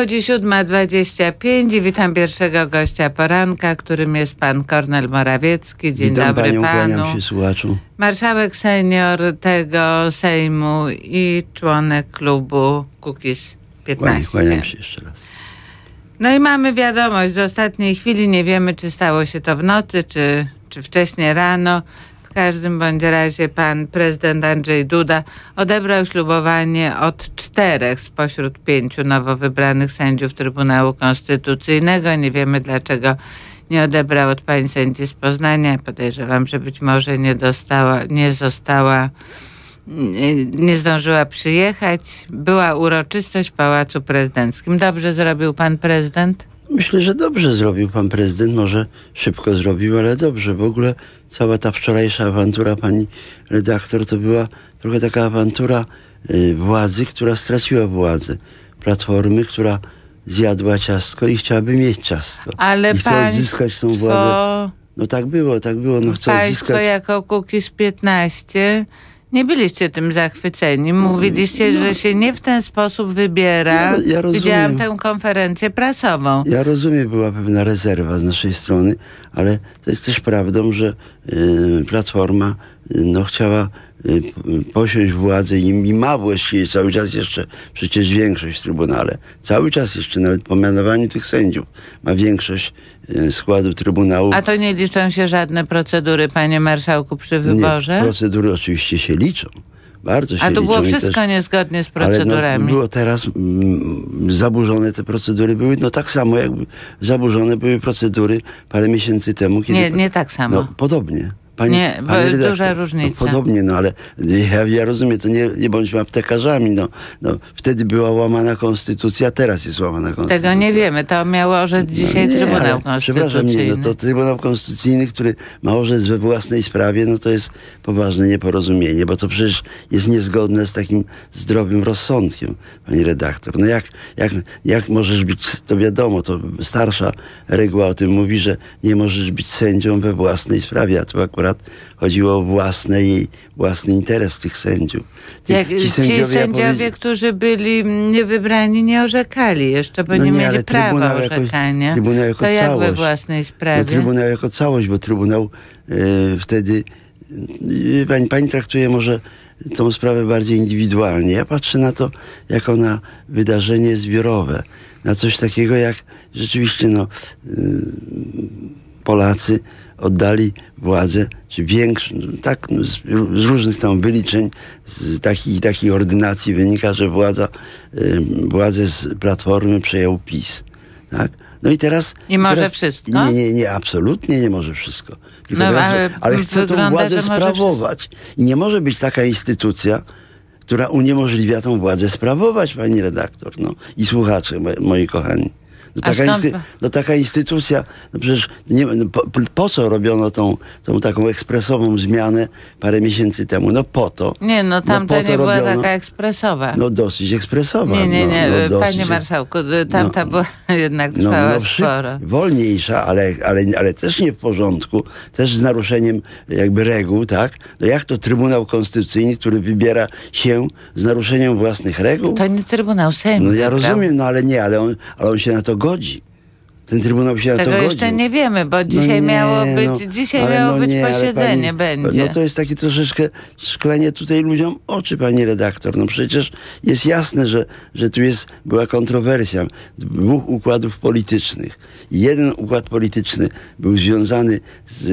Dochodzi 7.25 i witam pierwszego gościa poranka, którym jest pan Kornel Morawiecki. Dzień Witam dobry panią, panu. kłaniam się słuchaczu. Marszałek senior tego Sejmu i członek klubu Kukiz Kłaniam, 15. kłaniam się jeszcze raz. No i mamy wiadomość, do ostatniej chwili nie wiemy, czy stało się to w nocy, czy, czy wcześniej rano. W każdym bądź razie pan prezydent Andrzej Duda odebrał ślubowanie od czterech spośród pięciu nowo wybranych sędziów Trybunału Konstytucyjnego. Nie wiemy dlaczego nie odebrał od pani sędzi z Poznania. Podejrzewam, że być może nie dostała, nie została nie- zdążyła przyjechać. Była uroczystość w Pałacu Prezydenckim. Dobrze zrobił pan prezydent? Myślę, że dobrze zrobił pan prezydent, może szybko zrobił, ale dobrze. W ogóle cała ta wczorajsza awantura pani redaktor to była trochę taka awantura y, władzy, która straciła władzę. Platformy, która zjadła ciastko i chciałaby mieć ciastko. Ale I chce państwo, odzyskać tą władzę. No tak było, tak było. No chce państwo odzyskać... jako Kukiz 15 nie byliście tym zachwyceni. Mówiliście, że się nie w ten sposób wybiera. No. Ja-. Widziałam tę konferencję prasową. Ja rozumiem, była pewna rezerwa z naszej strony, ale to jest też prawdą, że y, Platforma no, chciała y, posiąść władzę i, i ma właściwie cały czas jeszcze przecież większość w Trybunale. Cały czas jeszcze, nawet po mianowaniu tych sędziów, ma większość y, składu Trybunału. A to nie liczą się żadne procedury, panie marszałku, przy Nie, wyborze? procedury oczywiście się liczą. Bardzo się A to było wszystko też- niezgodnie z ale procedurami. no, było teraz mm, zaburzone te procedury były, no tak samo jakby zaburzone były procedury parę miesięcy temu, kiedy... Nie, nie tak samo. No, podobnie. Pani, Nie, pani redaktor, duża różnica. No, podobnie, no ale ja, ja rozumiem, to nie, nie bądźmy aptekarzami, no, no. Wtedy była łamana konstytucja, teraz jest łamana konstytucja. Tego nie wiemy. To miało orzec dzisiaj No nie, Trybunał ale Przepraszam, nie, Konstytucyjny. no to Trybunał Konstytucyjny, który ma orzec we własnej sprawie, no to jest poważne nieporozumienie, bo to przecież jest niezgodne z takim zdrowym rozsądkiem, pani redaktor. No jak, jak, jak możesz być, to wiadomo, to starsza reguła o tym mówi, że nie możesz być sędzią we własnej sprawie, a tu akurat chodziło o własny, własny interes tych sędziów. Ty- Jak, ci sędziowie, ja powiedzi- którzy byli niewybrani, nie orzekali jeszcze, bo No nie, nie, mieli prawa jako- orzekania. Trybunał jako to jak we całość. własnej No, sprawie? Trybunał jako całość, bo Trybunał e, wtedy e, pani, pani traktuje może tą sprawę bardziej indywidualnie. Ja patrzę na to jako na wydarzenie zbiorowe, na coś takiego jak rzeczywiście no, e, Polacy oddali władzę, czy większą, tak, no, z, różnych tam wyliczeń, z takich, takich ordynacji wynika, że władza, y, władzę z Platformy przejął PiS. Tak? No i teraz... I może teraz, wszystko? Nie, nie, nie, absolutnie nie może wszystko. Tylko No, teraz, ale ale, chce tą władzę sprawować. I nie może być taka instytucja, która uniemożliwia tą władzę sprawować, pani redaktor, no i słuchacze, mo- moi kochani. No taka, insty- no taka instytucja, no przecież nie, no po, po co robiono tą, tą taką ekspresową zmianę parę miesięcy temu? No po to. Nie, no tamta po to nie była robiono- taka ekspresowa. No dosyć ekspresowa. nie, nie, nie, no, no, dosyć panie marszałku, tamta No. była jednak no, trwała no, sporo. wolniejsza, ale, ale, ale też nie w porządku, też z naruszeniem jakby reguł, tak? No jak to Trybunał Konstytucyjny, który wybiera się z naruszeniem własnych reguł? To nie Trybunał Sejmu No ja rozumiem, no ale nie, ale on, ale on się na to godzi. Ten Trybunał się na Tego to godzi. jeszcze nie wiemy, bo dzisiaj No nie, miało być, no, dzisiaj miało no być nie, posiedzenie, pani- będzie. No to jest takie troszeczkę szklenie tutaj ludziom oczy, pani redaktor. No przecież jest jasne, że, że tu jest, była kontrowersja dwóch układów politycznych. Jeden układ polityczny był związany z,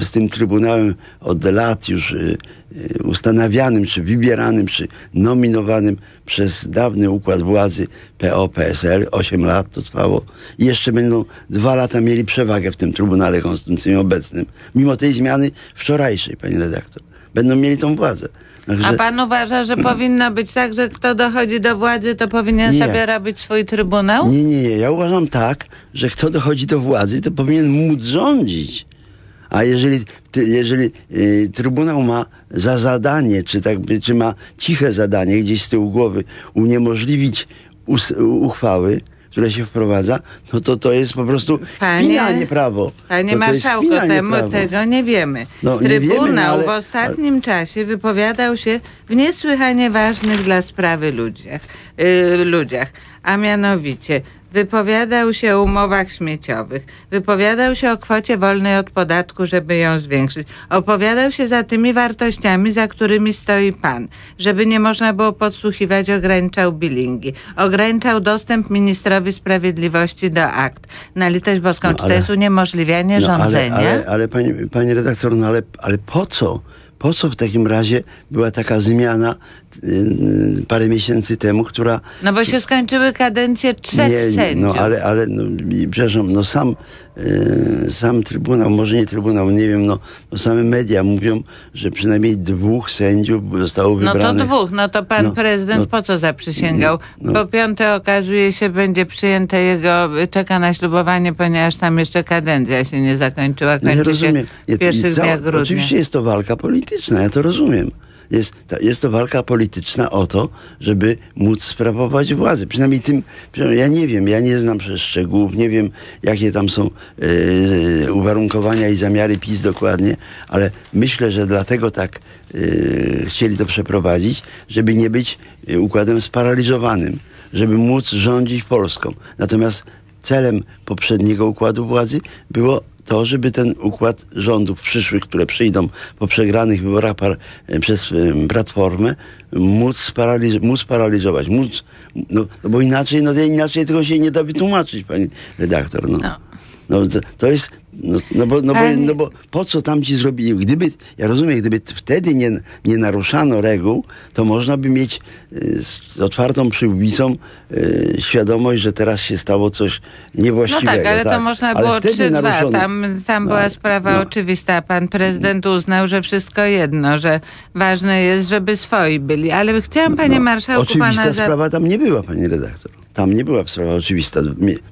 z tym Trybunałem od lat już y, y, ustanawianym, czy wybieranym, czy nominowanym przez dawny układ władzy PO-PSL. Osiem lat to trwało. I jeszcze będą dwa lata mieli przewagę w tym Trybunale Konstytucyjnym obecnym. Mimo tej zmiany wczorajszej, pani redaktor. Będą mieli tą władzę. Także, A pan uważa, że powinno być tak, że kto dochodzi do władzy, to powinien Nie. sobie robić swój trybunał? Nie, nie, nie. Ja uważam tak, że kto dochodzi do władzy, to powinien móc rządzić. A jeżeli, jeżeli y, Trybunał ma za zadanie, czy, tak, czy ma ciche zadanie gdzieś z tyłu głowy uniemożliwić us, uchwały, które się wprowadza, no to to jest po prostu Panie- spinanie prawo. Panie No to marszałku, spinanie temu, tego nie wiemy. No, nie Trybunał wiemy, no, ale- w ostatnim czasie wypowiadał się w niesłychanie ważnych dla sprawy ludziach, y, ludziach. a mianowicie wypowiadał się o umowach śmieciowych, wypowiadał się o kwocie wolnej od podatku, żeby ją zwiększyć, opowiadał się za tymi wartościami, za którymi stoi pan, żeby nie można było podsłuchiwać, ograniczał bilingi, ograniczał dostęp ministrowi sprawiedliwości do akt. Na litość boską, No, czy ale- to jest uniemożliwianie No, rządzenia? Ale, ale, ale pani, pani redaktor, no ale, ale po co? Po co w takim razie była taka zmiana y, y, parę miesięcy temu, która No bo się skończyły kadencje trzech sędziów. no ale, ale no, przepraszam, no sam, sam Trybunał, może nie Trybunał, nie wiem, no, no same media mówią, że przynajmniej dwóch sędziów zostało No wybranych. to dwóch, no to pan No, prezydent no. po co zaprzysięgał? No. Po piąte okazuje się, będzie przyjęte jego, czeka na ślubowanie, ponieważ tam jeszcze kadencja się nie zakończyła, No kończy ja rozumiem. się Ja- pierwszych cała- dniach grudnia. Oczywiście jest to walka polityczna, ja to rozumiem. Jest, ta, jest to walka polityczna o to, żeby móc sprawować władzę. Przynajmniej tym, przynajmniej ja nie wiem, ja nie znam szczegółów, nie wiem jakie tam są e, uwarunkowania i zamiary PiS dokładnie, ale myślę, że dlatego tak e, chcieli to przeprowadzić, żeby nie być e, układem sparaliżowanym, żeby móc rządzić Polską. Natomiast celem poprzedniego układu władzy było to, żeby ten układ rządów przyszłych, które przyjdą po przegranych wyborach par, e, przez e, Platformę, móc, sparaliż, móc paraliżować. Móc, no, no bo inaczej, no inaczej tego się nie da wytłumaczyć, pani redaktor. No. No. No, to, to jest, no, no, bo, no, bo, no bo po co tam ci zrobili? Gdyby, ja rozumiem, gdyby wtedy nie, nie naruszano reguł, to można by mieć y, z otwartą przyłbicą y, świadomość, że teraz się stało coś No niewłaściwego. tak, ale to można było wtedy 3-2. naruszono- Tam, tam była Tak, sprawa no. oczywista. Pan prezydent uznał, że wszystko jedno, że ważne jest, żeby swoi byli. Ale chciałam, panie No, marszałku, Oczywista pana sprawa tam nie była, pani redaktor. Tam nie była sprawa oczywista.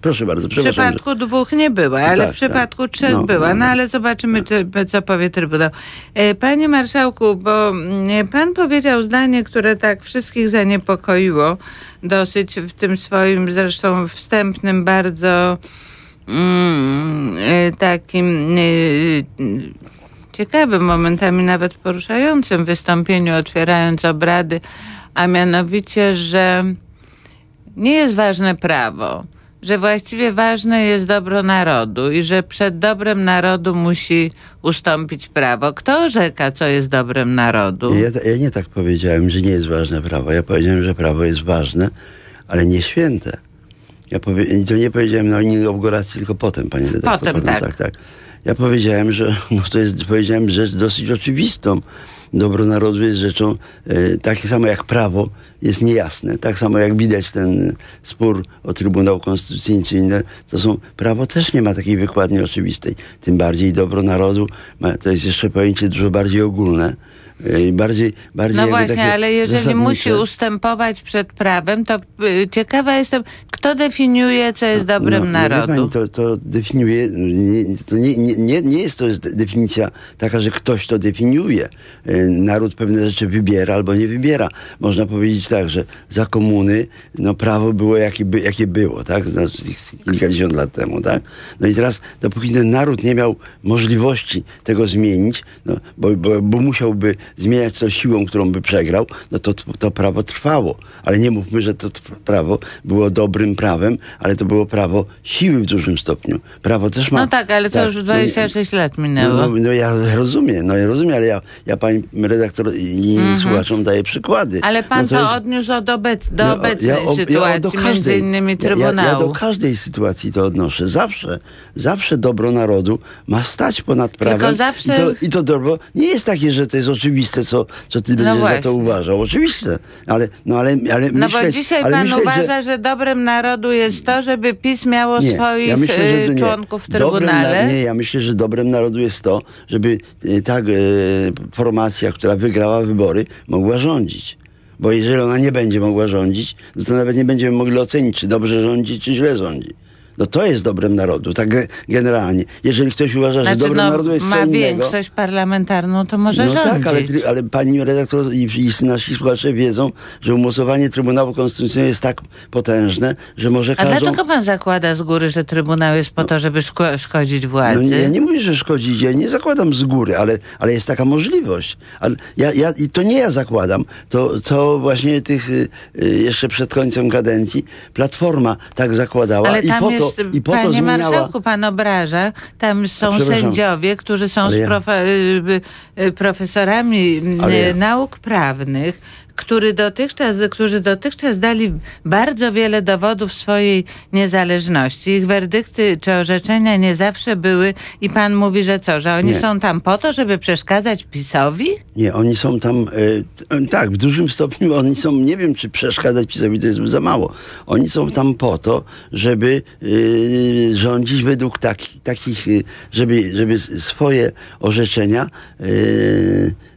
Proszę bardzo, W przypadku dwóch nie była, ale Tak, w przypadku tak. Trzech No, była. no, ale zobaczymy, czy, co powie Trybunał. E, Panie Marszałku, bo mm, pan powiedział zdanie, które tak wszystkich zaniepokoiło dosyć w tym swoim zresztą wstępnym bardzo mm, e, takim e, ciekawym, momentami nawet poruszającym wystąpieniu, otwierając obrady, a mianowicie, że nie jest ważne prawo, że właściwie ważne jest dobro narodu i że przed dobrem narodu musi ustąpić prawo. Kto orzeka, co jest dobrem narodu? Ja, ja nie tak powiedziałem, że nie jest ważne prawo. Ja powiedziałem, że prawo jest ważne, ale nie święte. Ja powie, i to nie powiedziałem na inauguracji, tylko potem, panie redaktor. Potem, tak. tak, tak. Ja powiedziałem, że no to jest, powiedziałem rzecz dosyć oczywistą. Dobro narodu jest rzeczą e, tak samo jak prawo jest niejasne. Tak samo jak widać ten spór o Trybunał Konstytucyjny czy inne, to są, prawo też nie ma takiej wykładni oczywistej. Tym bardziej dobro narodu ma, to jest jeszcze pojęcie dużo bardziej ogólne. I Bardziej, bardziej No właśnie, takie ale jeżeli zasadnicze. musi ustępować przed prawem, to y, ciekawa jestem, kto definiuje, co jest dobrem no, Wie narodu. pani, to, to definiuje, nie, to nie, nie, nie, jest to de- definicja taka, że ktoś to definiuje. E, Naród pewne rzeczy wybiera albo nie wybiera. Można powiedzieć tak, że za komuny no, prawo było jakie, by, jakie było, tak? Znaczy kilkadziesiąt lat temu, tak? No i teraz, dopóki ten naród nie miał możliwości tego zmienić, no, bo, bo, bo musiałby zmieniać to siłą, którą by przegrał, no to to prawo trwało. Ale nie mówmy, że to prawo było dobrym prawem, ale to było prawo siły w dużym stopniu. Prawo też ma... No tak, ale to już no i- 26 lat minęło. no, no ja rozumiem, no ja rozumiem, ale ja, ja pani redaktor i słuchaczom daję przykłady. Mhm. Ale pan no to, jest- odniósł od obec, do no, obecnej o- sytuacji, do między innymi Ja, ja, ja Trybunału. do każdej sytuacji to odnoszę. Zawsze, zawsze dobro narodu ma stać ponad prawem. zawsze- I, to, I to dobro nie jest takie, że to jest oczywiste, co, co ty będziesz za to uważał. Oczywiste. Ale, no ale, ale No myśleć, bo dzisiaj pan myśleć, uważa, że... dobrem narodu jest to, żeby PiS miało Nie, swoich ja myślę, że nie. członków w Trybunale. Na, nie, ja myślę, że dobrem narodu jest to, żeby e, ta e, formacja, która wygrała wybory, mogła rządzić. Bo jeżeli ona nie będzie mogła rządzić, no to nawet nie będziemy mogli ocenić, czy dobrze rządzi, czy źle rządzi. No to jest dobrem narodu, tak ge- generalnie. Jeżeli ktoś uważa, że Znaczy, dobrem no, narodu jest co ma większość parlamentarną, to może No rządzić. tak, ale, ale pani redaktor i, i nasi słuchacze wiedzą, że umocowanie Trybunału Konstytucyjnego jest tak potężne, że może A każą... dlaczego pan zakłada z góry, że Trybunał jest po to, żeby szko- szkodzić władzy? No, nie, ja nie mówię, że szkodzi, ja nie zakładam z góry, ale, ale jest taka możliwość. Ale ja, ja, I to nie ja zakładam, to, to właśnie tych y, y, jeszcze przed końcem kadencji Platforma tak zakładała Ale i po jest, i po panie zmieniała... marszałku, pan obraża, tam są sędziowie, którzy są ja- profe- y, y, profesorami y, ja- nauk prawnych, który dotychczas, którzy dotychczas dali bardzo wiele dowodów swojej niezależności. Ich werdykty czy orzeczenia nie zawsze były i pan mówi, że co, że oni Nie. są tam po to, żeby przeszkadzać PiSowi? Nie, oni są tam, t- tak, w dużym stopniu oni są, nie wiem czy przeszkadzać PiSowi to jest za mało. Oni są tam po to, żeby e, rządzić według taki, takich, e, żeby, żeby swoje orzeczenia e,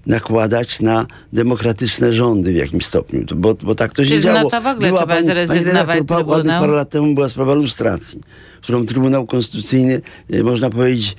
nakładać na demokratyczne rządy w jakimś stopniu, to, bo, bo tak to się Czyli no działo. to w ogóle Była trzeba pani- pani redaktor, pa- ładnych Trybunał? parę lat temu była sprawa lustracji, którą Trybunał Konstytucyjny, e, można powiedzieć,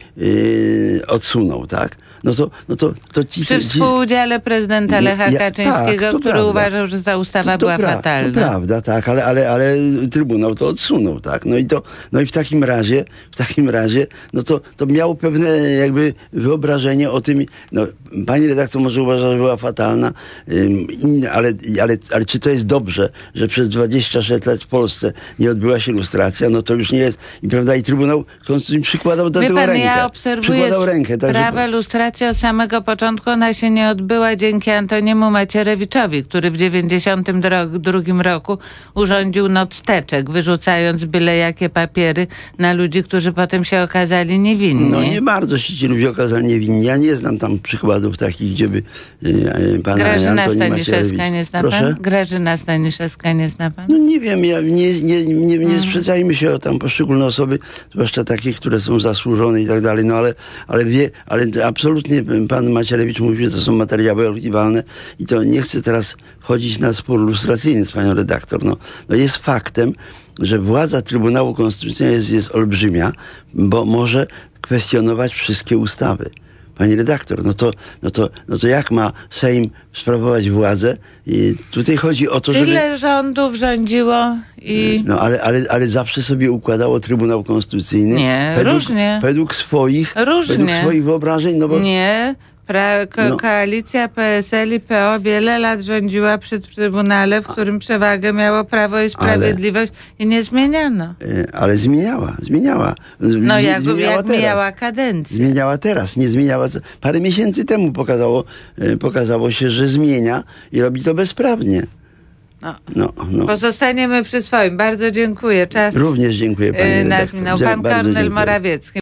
e, odsunął, tak? No to, no to, to ci, Przy współudziale prezydenta Lecha ja- Kaczyńskiego, tak, który prawda. uważał, że ta ustawa to, to była pra- fatalna. To prawda, tak, ale, ale, ale Trybunał to odsunął, tak. No i to, no i w takim razie, w takim razie, no to, to miał pewne jakby wyobrażenie o tym, no pani redaktor może uważa, że była fatalna, ym, inne, ale, ale, ale czy to jest dobrze, że przez 26 lat w Polsce nie odbyła się lustracja, no to już nie jest, i prawda, i Trybunał Konstytucyjny przykładał do Wie tego pan, rękę. ja obserwuję rękę, także- sprawę lustracji od samego początku. Ona się nie odbyła dzięki Antoniemu Macierewiczowi, który w 92 roku urządził nocteczek, wyrzucając byle jakie papiery na ludzi, którzy potem się okazali niewinni. No nie bardzo się ci ludzie okazali niewinni. Ja nie znam tam przykładów takich, gdzie by y, y, pan Grażyna Antoni Staniszewska nie zna Proszę? pan? Grażyna Staniszewska nie zna pan? No nie wiem, ja nie, nie, nie, nie sprzedzajmy się o tam poszczególne osoby, zwłaszcza takie, które są zasłużone i tak dalej, no ale, ale wie, ale absolutnie pan Macierewicz mówi, że to są materiały archiwalne i to nie chcę teraz wchodzić na spór lustracyjny z panią redaktor. No, no jest faktem, że władza Trybunału Konstytucyjnego jest, jest olbrzymia, bo może kwestionować wszystkie ustawy. Pani redaktor, no to, no, to, no to jak ma Sejm sprawować władzę? I tutaj chodzi o to, żeby... Tyle rządów rządziło i... No ale, ale, ale zawsze sobie układało Trybunał Konstytucyjny. Nie, według, różnie. Według swoich, Różnie. według swoich wyobrażeń, no bo Nie. Pra, ko, No. Koalicja PSL i PO wiele lat rządziła przy Trybunale, w którym przewagę miało Prawo i Sprawiedliwość i nie zmieniano. e, ale zmieniała, zmieniała. No jak, zmieniała jak teraz. mijała kadencja. Zmieniała teraz, nie zmieniała. Parę miesięcy temu pokazało, e, pokazało się, że zmienia i robi to bezprawnie. No. No, no. Pozostaniemy przy swoim. Bardzo dziękuję. Czas Również dziękuję pani y, nas minął. Pan Kornel. Morawiecki.